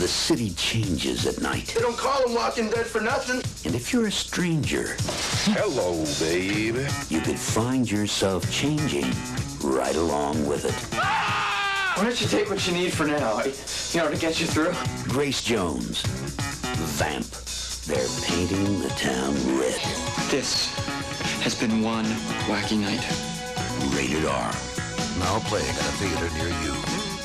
the city changes at night. They don't call them Walking Dead for nothing. And if you're a stranger, Hello, baby. you could find yourself changing right along with it. Why don't you take what you need for now? You know, to get you through. Grace Jones, Vamp. They're painting the town red. This has been one wacky night. Rated R. Now playing at a theater near you.